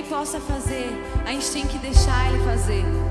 Ele possa fazer, a gente tem que deixar Ele fazer.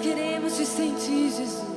Queremos te sentir, Jesus.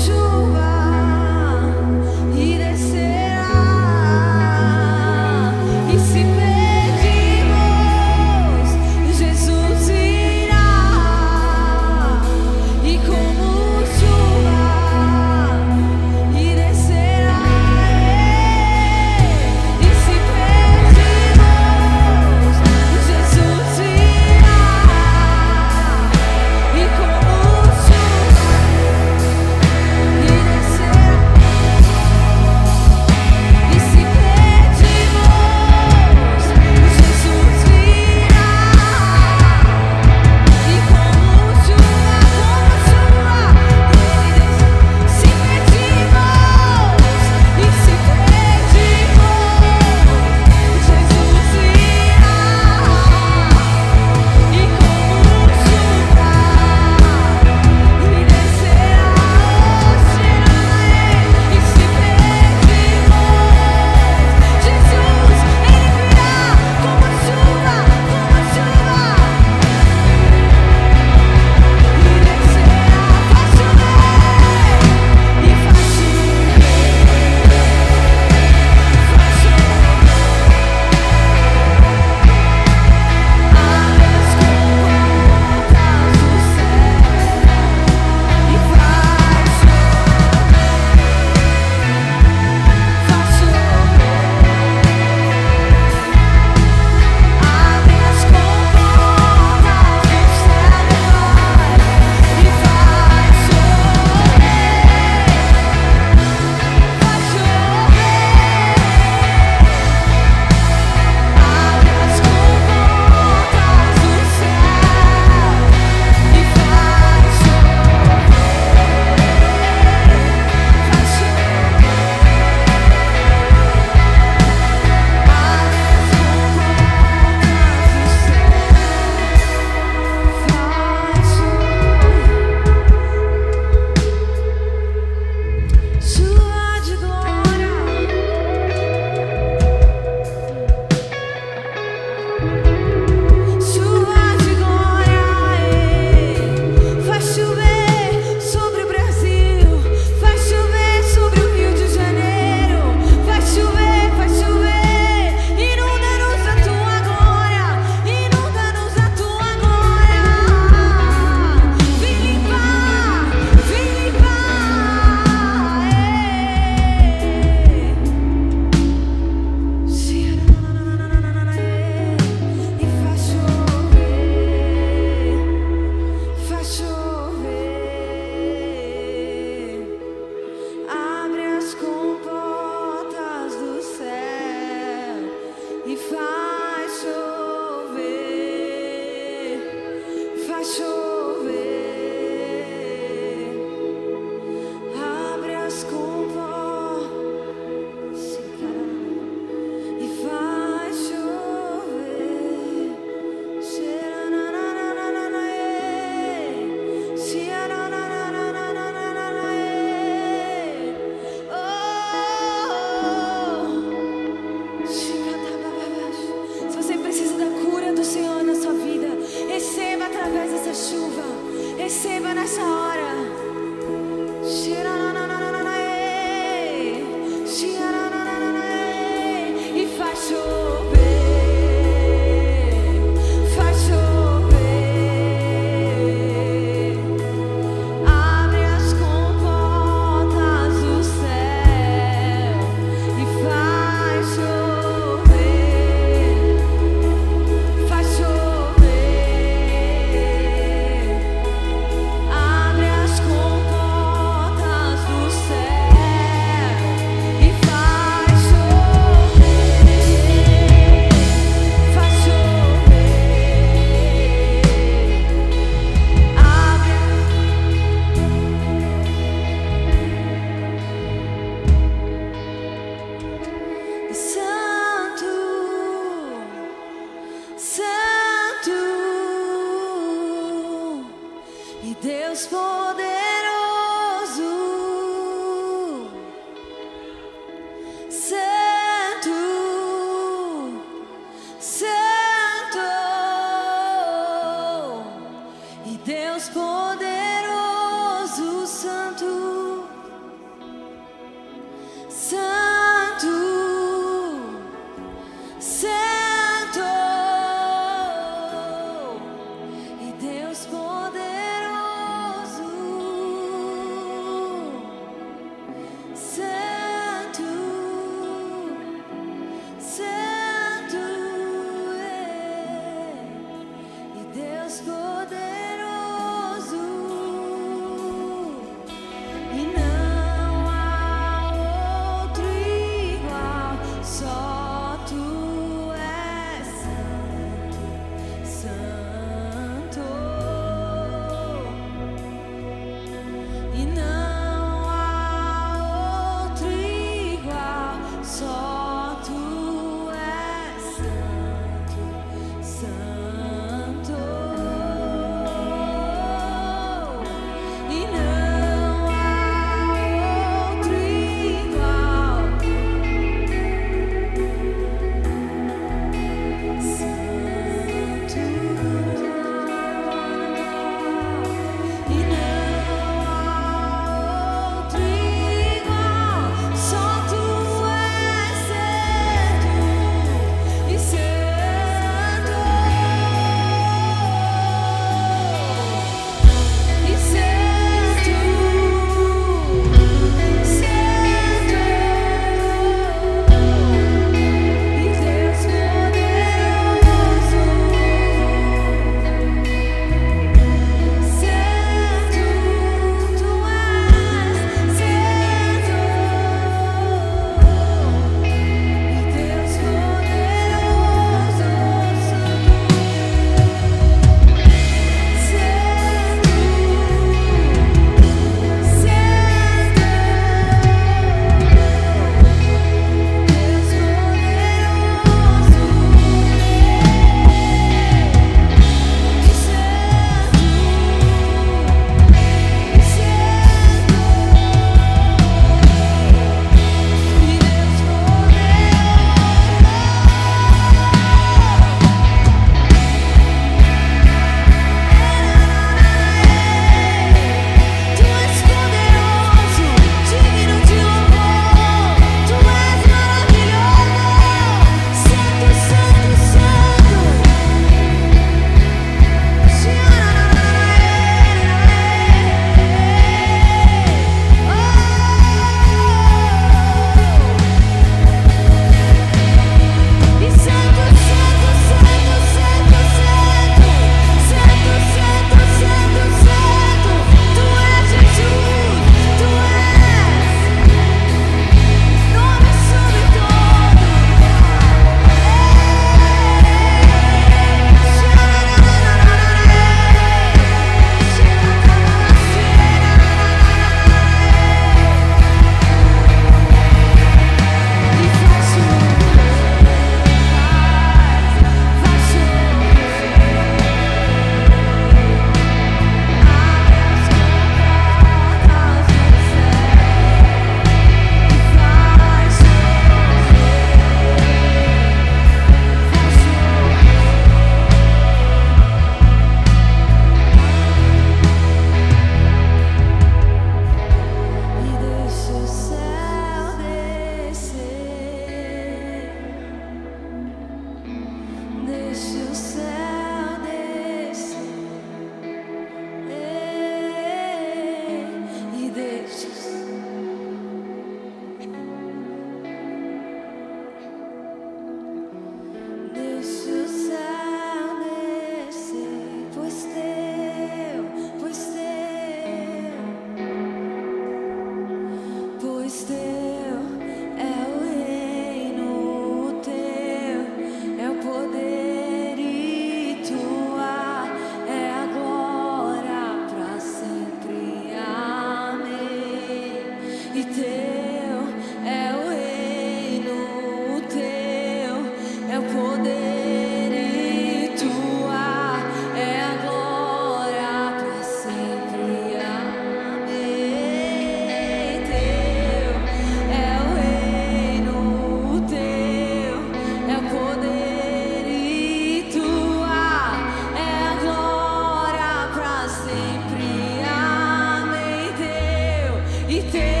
y te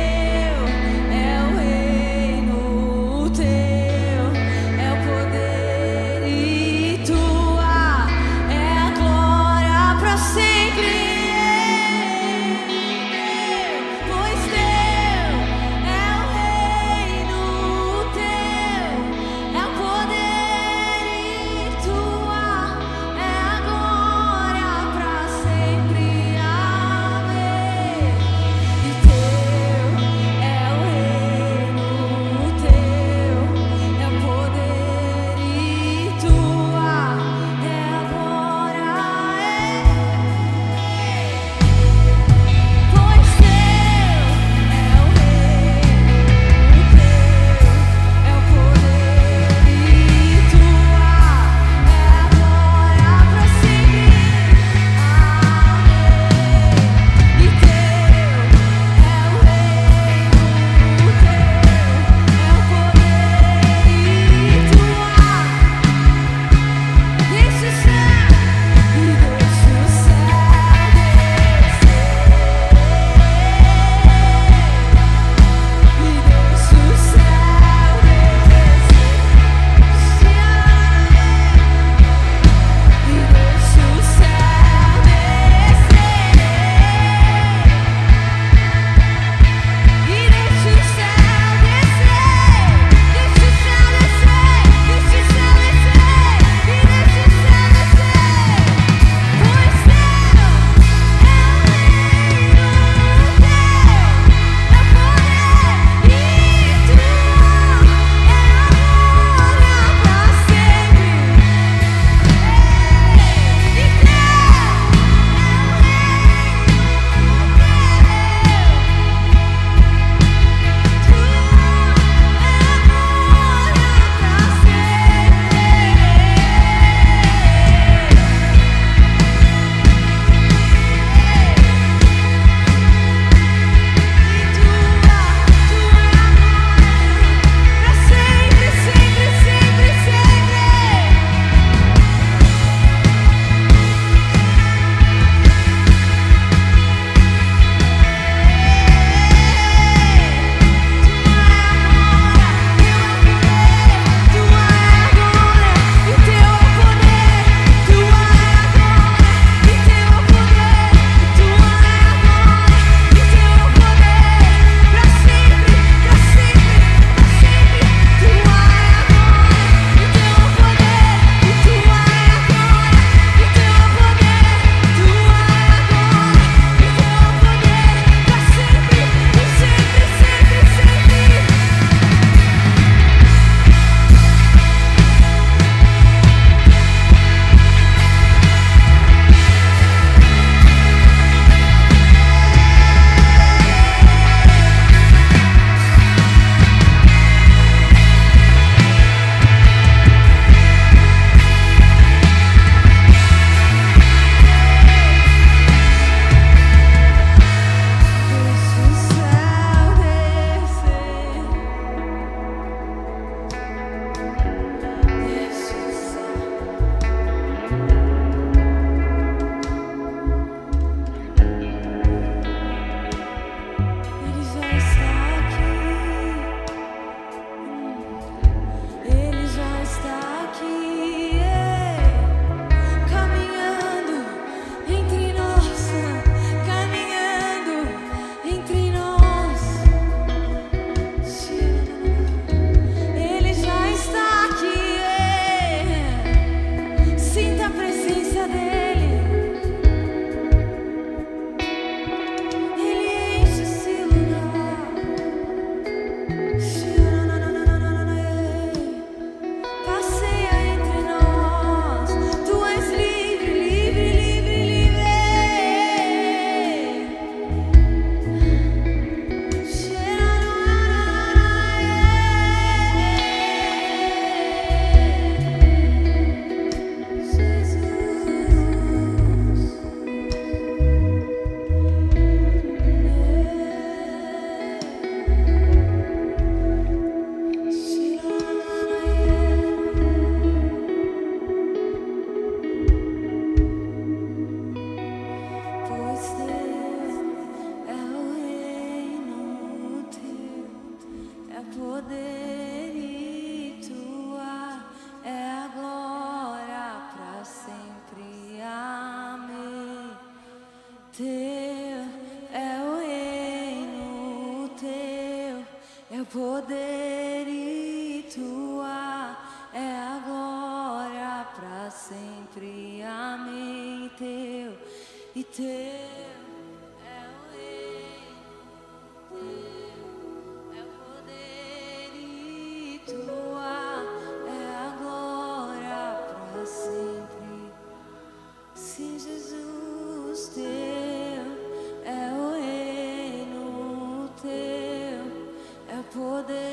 Sim, Jesus, teu é o reino, teu é o poder.